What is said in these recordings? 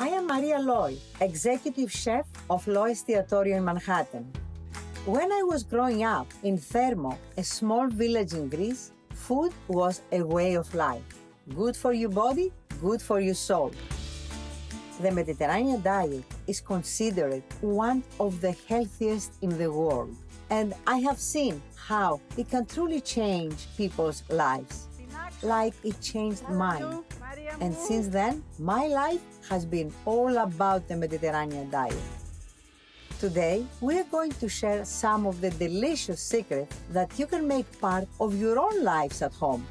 I am Maria Loi, executive chef of Loi Estiatorio in Manhattan. When I was growing up in Thermo, a small village in Greece, food was a way of life. Good for your body, good for your soul. The Mediterranean diet is considered one of the healthiest in the world, and I have seen how it can truly change people's lives, like it changed mine. And since then, my life has been all about the Mediterranean diet. Today, we are going to share some of the delicious secrets that you can make part of your own lives at home.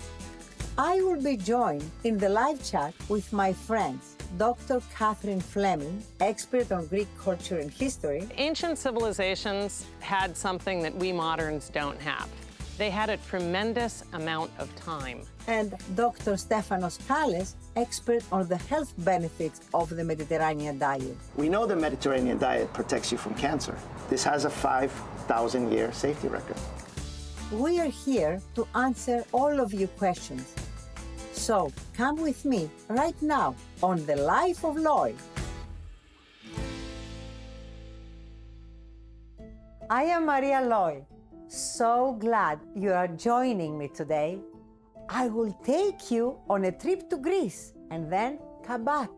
I will be joined in the live chat with my friends, Dr. Catherine Fleming, expert on Greek culture and history, Ancient civilizations had something that we moderns don't have. They had a tremendous amount of time. and Dr. Stefanos Kales, expert on the health benefits of the Mediterranean diet. We know the Mediterranean diet protects you from cancer. This has a 5,000 year safety record. We are here to answer all of your questions. So come with me right now on The Life of Loi. I am Maria Loi. So glad you are joining me today. I will take you on a trip to Greece and then come back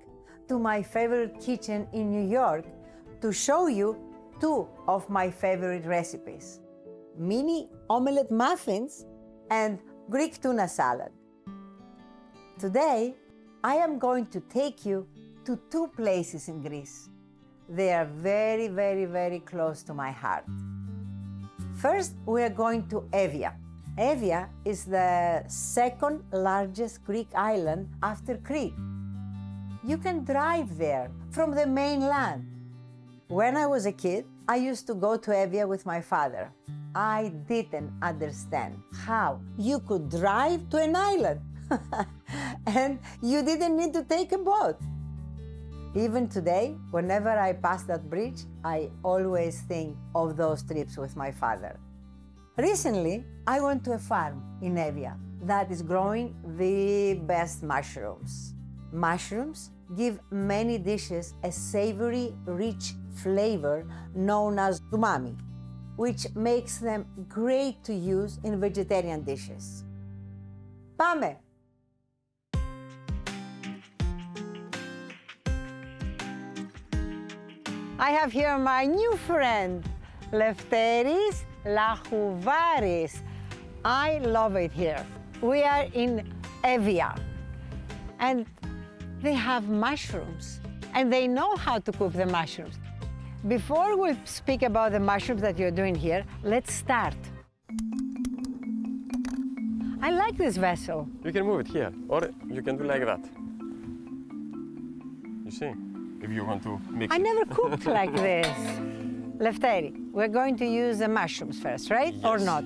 to my favorite kitchen in New York to show you two of my favorite recipes mini omelette muffins and Greek tuna salad. Today, I am going to take you to two places in Greece. They are very, very, very close to my heart. First, we are going to Evia. Evia is the second largest Greek island after Crete. You can drive there from the mainland. When I was a kid, I used to go to Evia with my father. I didn't understand how you could drive to an island and you didn't need to take a boat. Even today, whenever I pass that bridge, I always think of those trips with my father. Recently, I went to a farm in Evia that is growing the best mushrooms. Mushrooms give many dishes a savory, rich flavor known as umami, which makes them great to use in vegetarian dishes. Πάμε! I have here my new friend, Lefteris Lachouvaris. I love it here. We are in Evia, and they have mushrooms, and they know how to cook the mushrooms. Before we speak about the mushrooms that you're doing here, let's start. I like this vessel. You can move it here, or you can do like that. You see? If you want to mix I it. never cooked like this. Lefteri, we're going to use the mushrooms first, right? Or not?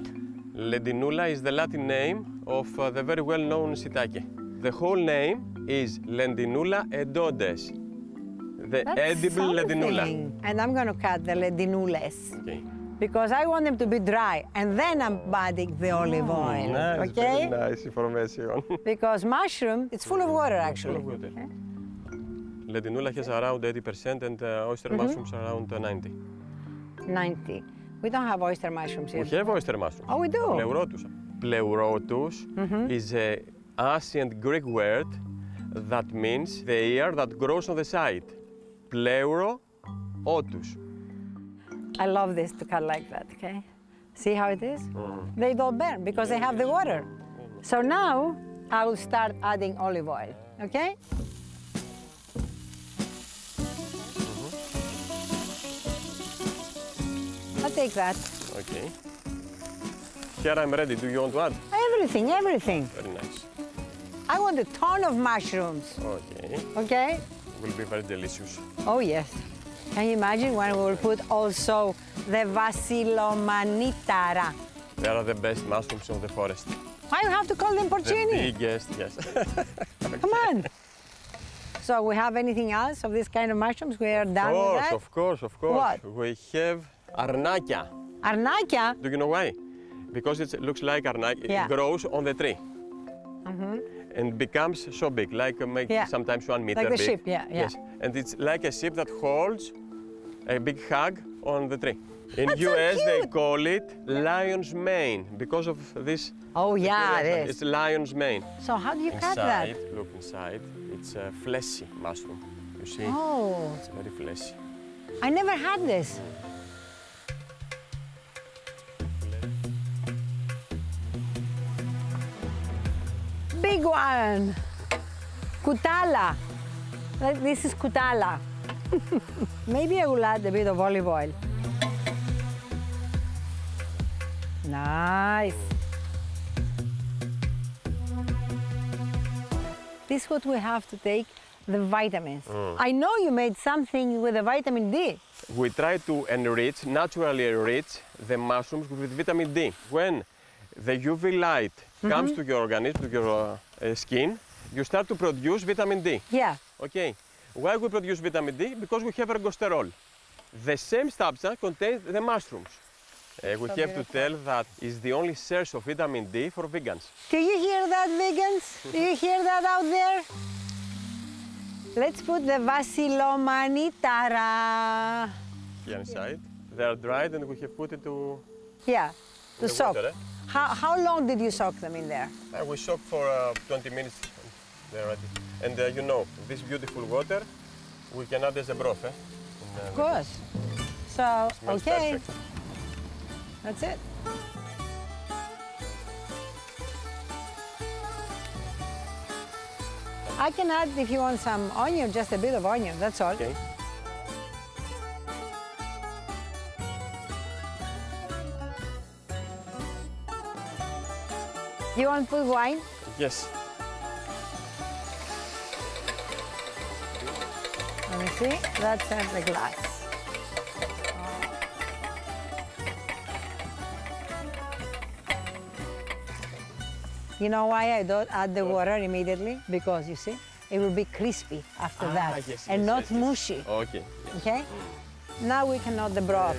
Lentinula is the Latin name of uh, the very well-known shiitake. The whole name is Lentinula edodes. The That's edible something. And I'm going to cut the ledinules Okay. because I want them to be dry, and then I'm adding the olive oil. Nice, okay? nice information. Because mushroom, it's full of water actually. Full of water. Lentinula has around 80% and uh, oyster Mm-hmm. mushrooms around uh, 90. 90. We don't have oyster mushrooms here. We have oyster mushrooms. Oh, we do? Pleurotus. Pleurotus is an ancient Greek word that means the ear that grows on the side. Pleuro otus. I love this to cut like that, okay? See how it is? Mm. They don't burn because they have the water. So now I will start adding olive oil, okay? Take that. Okay. Here I'm ready. Do you want to add? Everything, everything. Very nice. I want a ton of mushrooms, Okay. okay? Will be very delicious. Oh, yes. Can you imagine when we will put also the Vasilomanitara? They are the best mushrooms of the forest. Why you have to call them The porcini? biggest, yes. Come on. So we have anything else of this kind of mushrooms? We are done of with course, that? of course, of course. What? We have arnakia. Arnakia? Do you know why? Because it looks like arnakia. Yeah. It grows on the tree. Mhm. and becomes so big, like uh, Yeah. sometimes one meter like the big. ship, yeah, yeah. Yes, and it's like a ship that holds a big hug on the tree. In That's so US, they call it lion's mane because of this. Oh, yeah, it is. It's lion's mane. So how do you cut that? Look inside. It's a fleshy mushroom. You see? Oh, It's very fleshy. I never had this. Big one. Kutala. This is kutala. Maybe I will add a bit of olive oil. Nice. This is what we have to take, the vitamins. I know you made something with the vitamin D. We try to enrich, naturally enrich the mushrooms with vitamin D. When the UV light comes Mm-hmm. to your organism, to your uh, skin, you start to produce vitamin D. Yeah. Okay. Why we produce vitamin D? Because we have ergosterol. The same substance contains the mushrooms. Uh, we have to tell that is the only source of vitamin D for vegans. Can you hear that, vegans? Do you hear that out there? Let's put the Vasilomanitara. Here inside, they are dried and we have put it to. Yeah, to the soak. water, eh? How, how long did you soak them in there? Uh, we soak for uh, 20 minutes. They're ready. And uh, you know, this beautiful water, we can add as a broth. Eh? In, uh, Of course. So, okay, perfect. that's it. I can add, if you want some onion, just a bit of onion, that's all. Okay. You want to put wine? Yes. Let me see. That's in the glass. You know why I don't add the water immediately? Because you see, it will be crispy after Ah, that yes, and yes, not yes, yes. mushy. Okay. Okay? Now we can add the broth.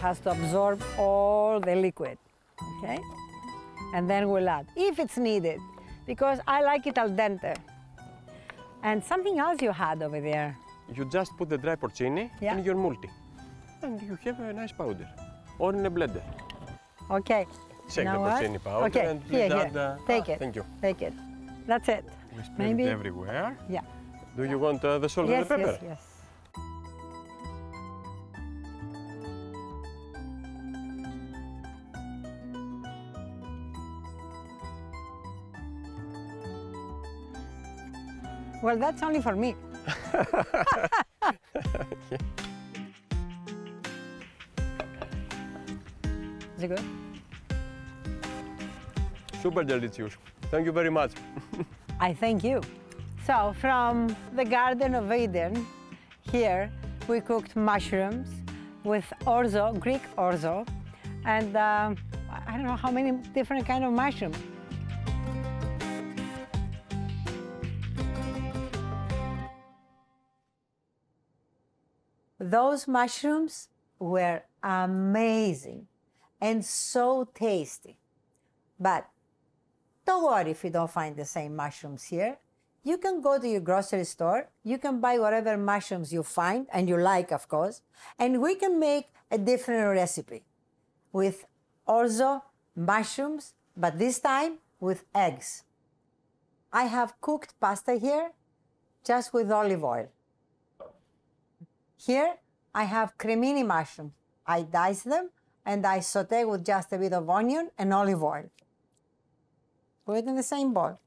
Has to absorb all the liquid, okay? And then we'll add, if it's needed, because I like it al dente. And something else you had over there. You just put the dry porcini Yeah. in your multi. And you have a nice powder. Or in a blender. Okay. Shake You the what? porcini powder okay. and here, here. add, uh, Take ah, it. Thank you. Take it. That's it. We spread Maybe. it everywhere. Yeah. Do you want uh, the salt Yes, and the pepper? yes, yes. Well, that's only for me. Is it good? Super delicious. Thank you very much. I thank you. So, from the Garden of Eden, here we cooked mushrooms with orzo, Greek orzo, and um, I don't know how many different kind of mushrooms. Those mushrooms were amazing and so tasty. But don't worry if you don't find the same mushrooms here. You can go to your grocery store, you can buy whatever mushrooms you find and you like, of course, and we can make a different recipe with orzo mushrooms, but this time with eggs. I have cooked pasta here just with olive oil. Here I have cremini mushrooms. I dice them and I saute with just a bit of onion and olive oil. Put it in the same bowl.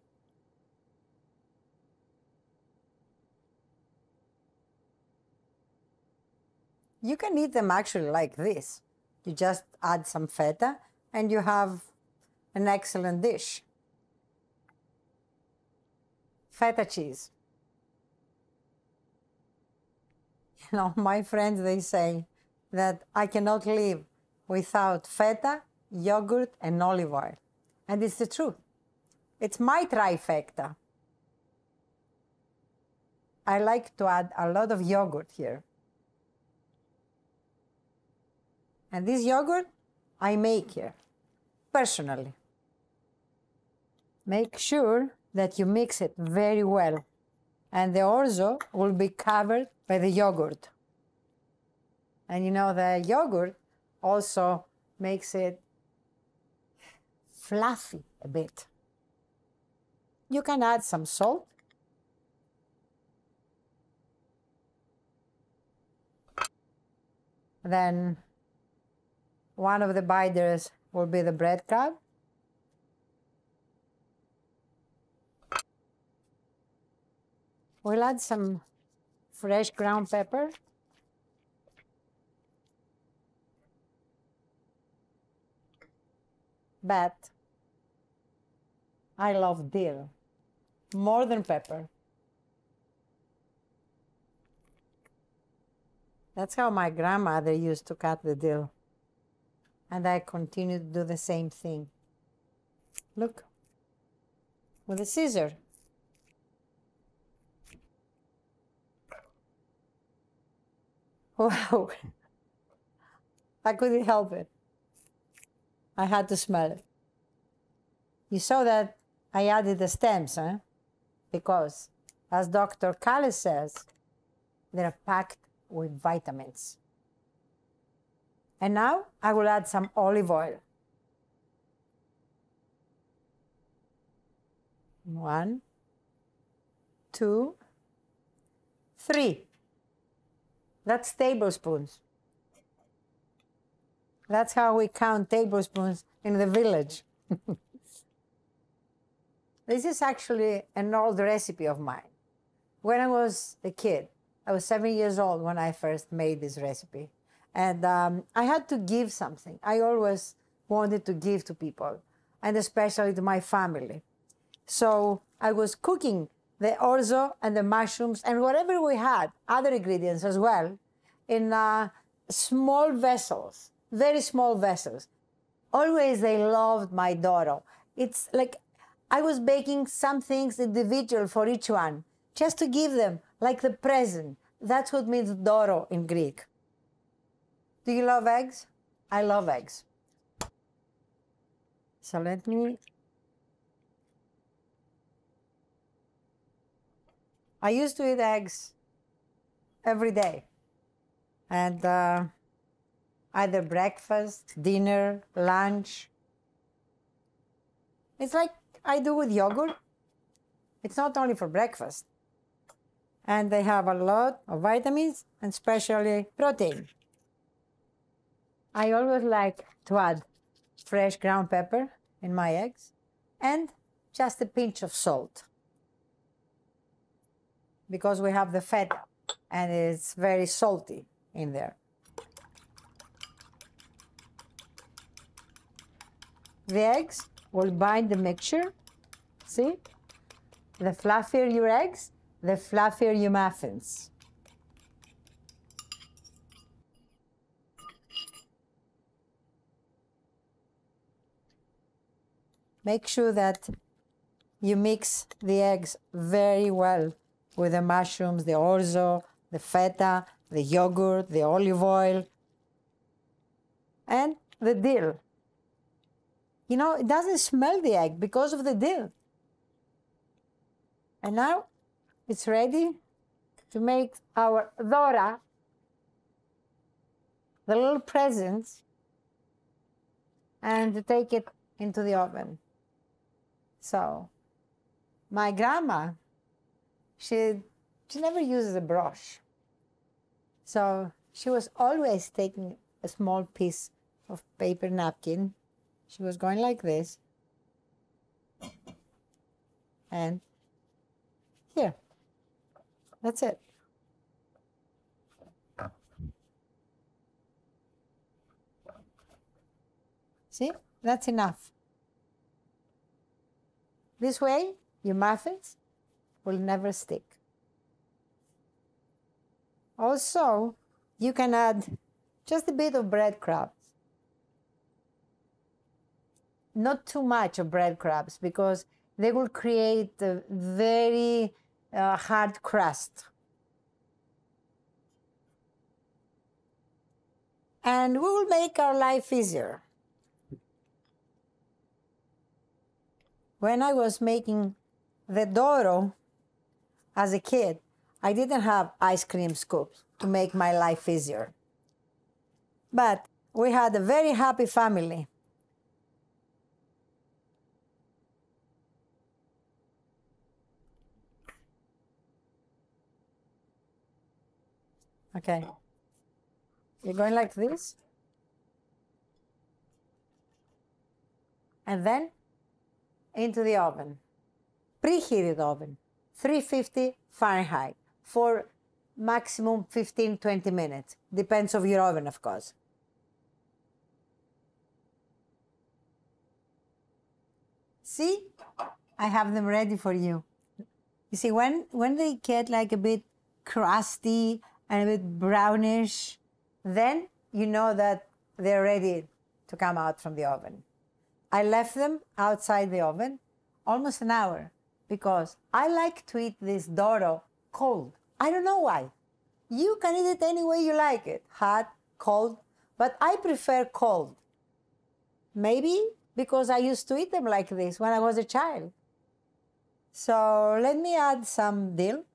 You can eat them actually like this. You just add some feta and you have an excellent dish. Feta cheese. You know, my friends, they say that I cannot live without feta, yogurt, and olive oil. And it's the truth. It's my trifecta. I like to add a lot of yogurt here. And this yogurt I make here, personally. Make sure that you mix it very well. And the orzo will be covered by the yogurt. And you know, the yogurt also makes it fluffy a bit. You can add some salt. Then one of the binders will be the bread crumb. We'll add some fresh ground pepper. But I love dill more than pepper. That's how my grandmother used to cut the dill. And I continue to do the same thing. Look, with a scissor. Wow. I couldn't help it. I had to smell it. You saw that I added the stems, huh? Because, as Dr. Kalle says, they're packed with vitamins. And now I will add some olive oil. One, two, three. That's tablespoons. That's how we count tablespoons in the village. this is actually an old recipe of mine. When I was a kid, I was seven years old when I first made this recipe. And um, I had to give something. I always wanted to give to people, and especially to my family. So I was cooking the orzo and the mushrooms and whatever we had, other ingredients as well, in uh, small vessels, very small vessels. Always they loved my Doro. It's like I was baking some things individual for each one, just to give them like the present. That's what means Doro in Greek. Do you love eggs? I love eggs. So let me I used to eat eggs every day. And uh, either breakfast, dinner, lunch. It's like I do with yogurt. It's not only for breakfast. And they have a lot of vitamins and especially protein. I always like to add fresh ground pepper in my eggs and just a pinch of salt because we have the feta and it's very salty in there. The eggs will bind the mixture. See? The fluffier your eggs, the fluffier your muffins. Make sure that you mix the eggs very well with the mushrooms, the orzo, the feta, the yogurt, the olive oil, and the dill. You know, it doesn't smell the egg because of the dill. And now it's ready to make our Dora, the little presents, and to take it into the oven. So, my grandma, she, she never uses a brush. So she was always taking a small piece of paper napkin. She was going like this. And here. That's it. See? That's enough. This way, your muffins will never stick. Also, you can add just a bit of breadcrumbs. Not too much of breadcrumbs because they will create a very uh, hard crust. And we will make our life easier. When I was making the Doro, as a kid, I didn't have ice cream scoops to make my life easier. But we had a very happy family. Okay. You're going like this. And then into the oven. Preheated oven, 350 Fahrenheit for maximum 15 20 minutes. Depends of your oven, of course. See? I have them ready for you. You see, when, when they get like a bit crusty and a bit brownish, then you know that they're ready to come out from the oven. I left them outside the oven almost an hour because I like to eat this Doro cold. I don't know why. You can eat it any way you like it hot, cold, but I prefer cold. Maybe because I used to eat them like this when I was a child. So let me add some dill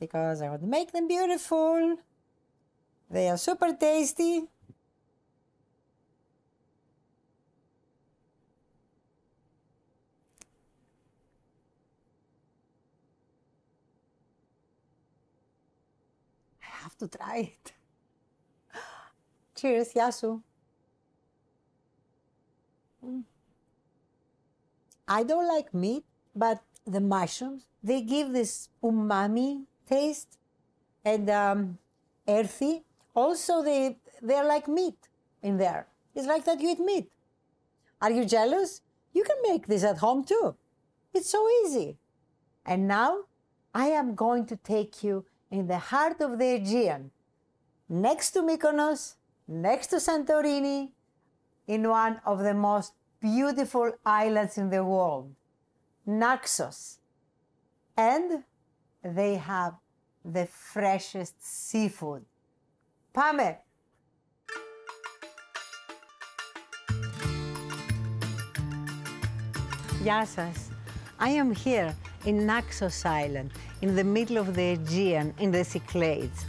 because I want to make them beautiful. They are super tasty. I have to try it. Cheers, Yasu. Mm. I don't like meat, but the mushrooms, they give this umami taste and um, earthy. Also, they, they're like meat in there. It's like that you eat meat. Are you jealous? You can make this at home too. It's so easy. And now I am going to take you in the heart of the Aegean, next to Mykonos, next to Santorini, in one of the most beautiful islands in the world, Naxos. And they have the freshest seafood. Πάμε! Γεια σας. I am here in Naxos Island, in the middle of the Aegean, in the Cyclades.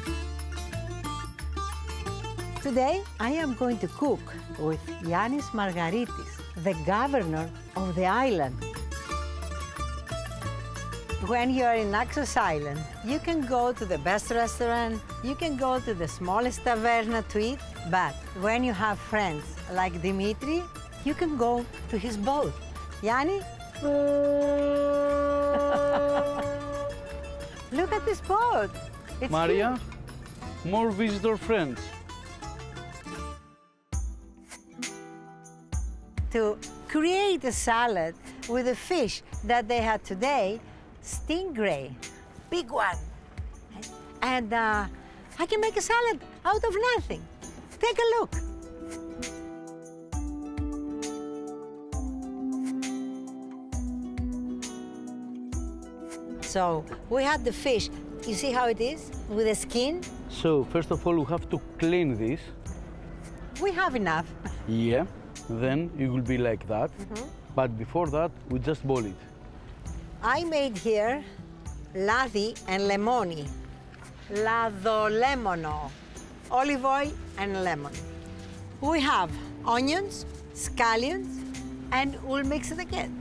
Today, I am going to cook with Yannis Margaritis, the governor of the island. When you are in Naxos Island, you can go to the best restaurant, you can go to the smallest taverna to eat, but when you have friends like Dimitri, you can go to his boat. Yanni? Look at this boat. It's Maria, huge. more visitor friends. to create a salad with the fish that they had today, stingray, big one. And uh, I can make a salad out of nothing. Take a look. So we had the fish. You see how it is with the skin? So first of all, we have to clean this. We have enough. Yeah. Then it will be like that. Mm-hmm. But before that, we just boil it. I made here ladhi and lemoni. Ladolemono. Olive oil and lemon. We have onions, scallions, and we'll mix it again.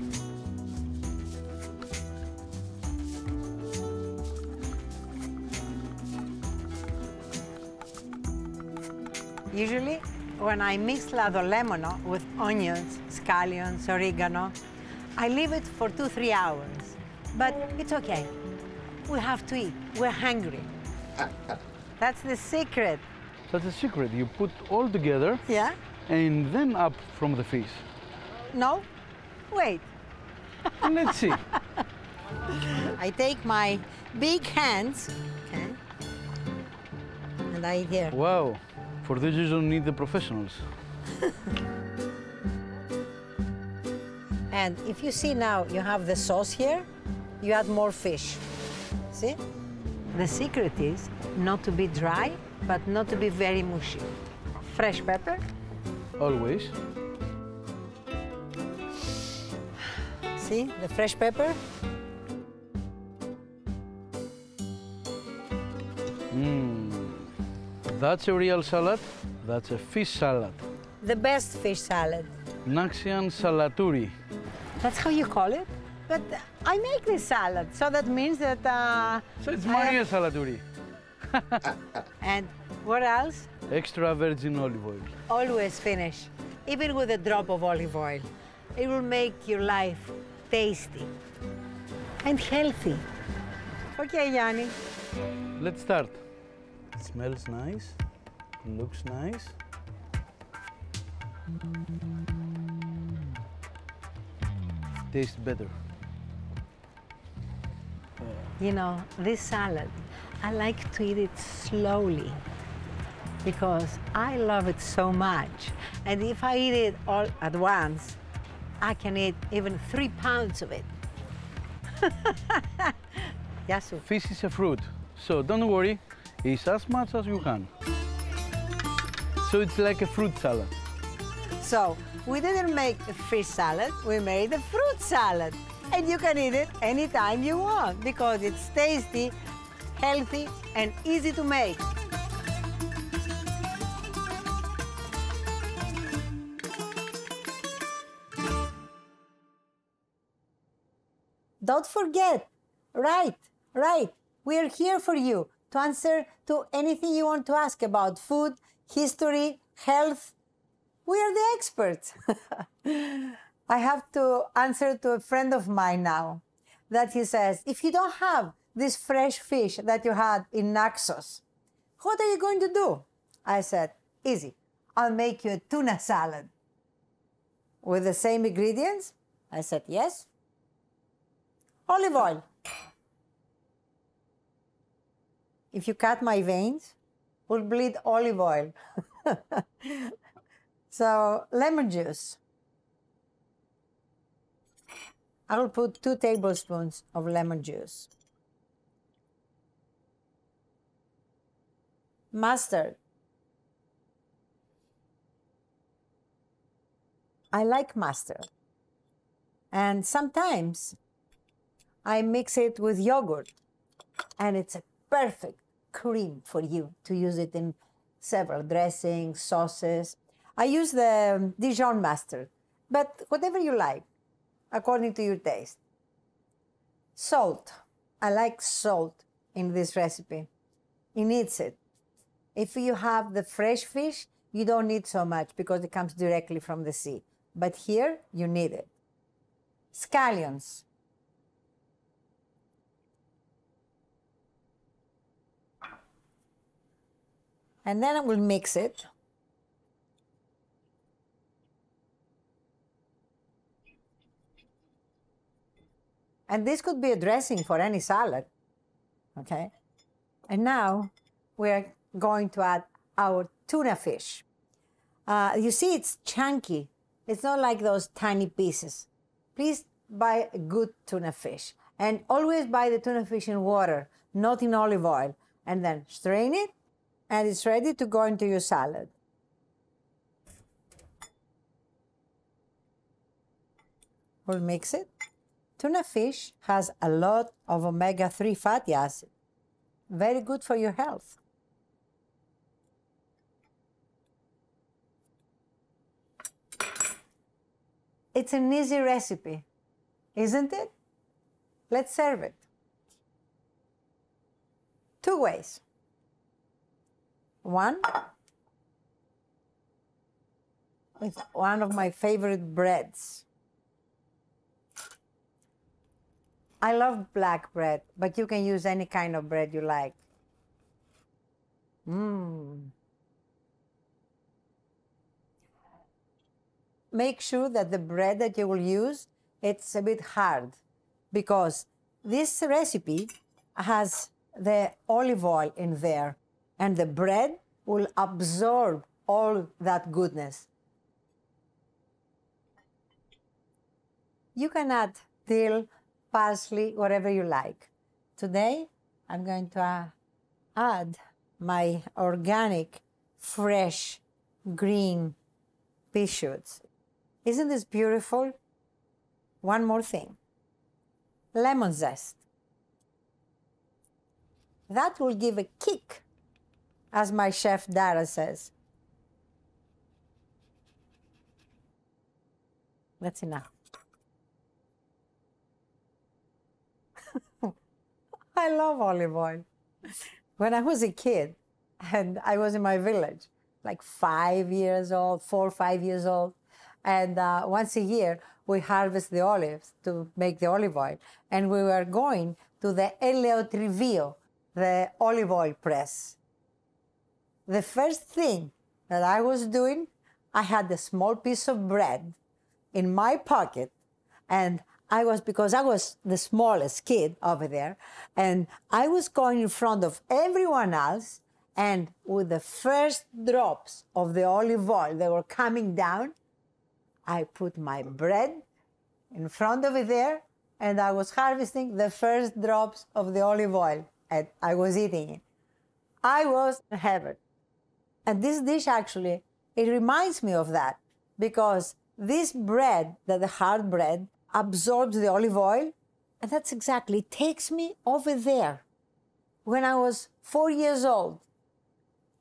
Usually, when I mix ladolemono with onions, scallions, oregano, I leave it for two, three hours. But it's okay. We have to eat. We're hungry. That's the secret. That's a secret. You put all together Yeah? and then up from the fish. No? Wait. Let's see. I take my big hands, okay, and I here. Wow. For this you don't need the professionals. And if you see now, you have the sauce here, you add more fish. See? The secret is not to be dry but not to be very mushy. Fresh pepper. Always. See the fresh pepper? That's a real salad. That's a fish salad. The best fish salad. Naxian salaturi. That's how you call it? But I make this salad, so that means that. Uh, So it's Maria have- salaturi. and what else? Extra virgin olive oil. Always finish, even with a drop of olive oil. It will make your life tasty and healthy. Okay, Yanni. Let's start. Smells nice. Looks nice. Tastes better. You know, this salad, I like to eat it slowly because I love it so much. And if I eat it all at once, I can eat even three pounds of it. Yasu. Fish is a fruit, so don't worry. Eat as much as you can. So it's like a fruit salad. So we didn't make a fish salad, we made a fruit salad. And you can eat it anytime you want because it's tasty, healthy, and easy to make. Don't forget, right, right. We're here for you to answer to anything you want to ask about food, history, health, we are the experts. I have to answer to a friend of mine now that he says, if you don't have this fresh fish that you had in Naxos, what are you going to do? I said, easy. I'll make you a tuna salad. With the same ingredients? I said, yes. Olive oil. If you cut my veins, will bleed olive oil. So lemon juice. I will put two tablespoons of lemon juice. Mustard. I like mustard. And sometimes I mix it with yogurt. And it's a perfect cream for you to use it in several dressings, sauces. I use the Dijon mustard, but whatever you like, according to your taste. Salt. I like salt in this recipe. It needs it. If you have the fresh fish, you don't need so much because it comes directly from the sea. But here, you need it. Scallions. And then I will mix it. And this could be a dressing for any salad. Okay? And now we're going to add our tuna fish. Uh, you see, it's chunky. It's not like those tiny pieces. Please buy a good tuna fish. And always buy the tuna fish in water, not in olive oil. And then strain it, and it's ready to go into your salad. We'll mix it. Tuna fish has a lot of omega 3 fatty acid. Very good for your health. It's an easy recipe, isn't it? Let's serve it. Two ways. One, with one of my favorite breads. I love black bread, but you can use any kind of bread you like. Mmm. Make sure that the bread that you will use, it's a bit hard because this recipe has the olive oil in there and the bread will absorb all that goodness. You can add dill, parsley, whatever you like. Today, I'm going to uh, add my organic, fresh, green pea shoots. Isn't this beautiful? One more thing lemon zest. That will give a kick, as my chef Dara says. That's enough. I love olive oil. When I was a kid and I was in my village, like five years old, four or five years old, and uh, once a year we harvest the olives to make the olive oil. And we were going to the Eleotrivio, the olive oil press. The first thing that I was doing, I had a small piece of bread in my pocket and I was because I was the smallest kid over there, and I was going in front of everyone else, and with the first drops of the olive oil that were coming down, I put my bread in front of it there, and I was harvesting the first drops of the olive oil, and I was eating it. I was in heaven. And this dish actually, it reminds me of that because this bread, that the hard bread, absorbs the olive oil, and that's exactly takes me over there when I was four years old,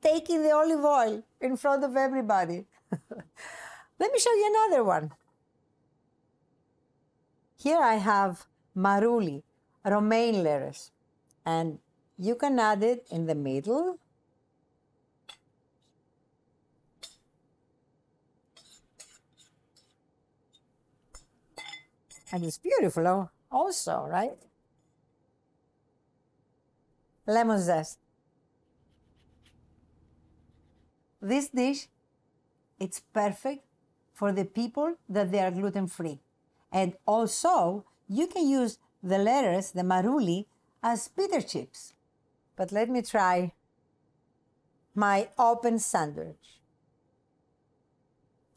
taking the olive oil in front of everybody. Let me show you another one. Here I have maruli, romaine lettuce, and you can add it in the middle. And it's beautiful also, right? Lemon zest. This dish, it's perfect for the people that they are gluten free. And also, you can use the lettuce, the maruli, as pita chips. But let me try my open sandwich.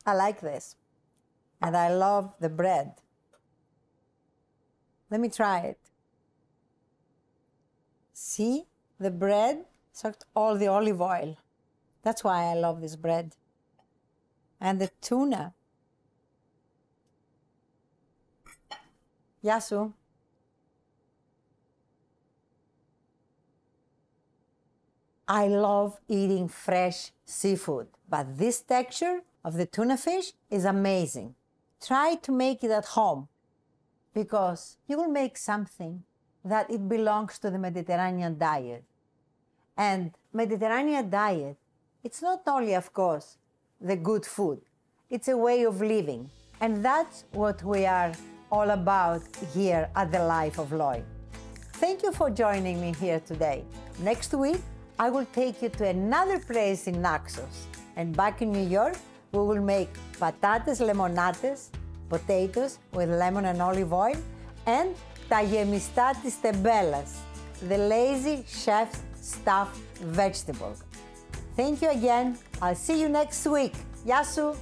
I like this. And I love the bread. Let me try it. See, the bread sucked all the olive oil. That's why I love this bread. And the tuna. Yasu. I love eating fresh seafood, but this texture of the tuna fish is amazing. Try to make it at home because you will make something that it belongs to the Mediterranean diet. And Mediterranean diet, it's not only, of course, the good food, it's a way of living. And that's what we are all about here at The Life of Loi. Thank you for joining me here today. Next week, I will take you to another place in Naxos. And back in New York, we will make patates lemonates, potatoes with lemon and olive oil, and ta gemistatis tebellas, the lazy chef's stuffed vegetable. Thank you again. I'll see you next week. Yasu!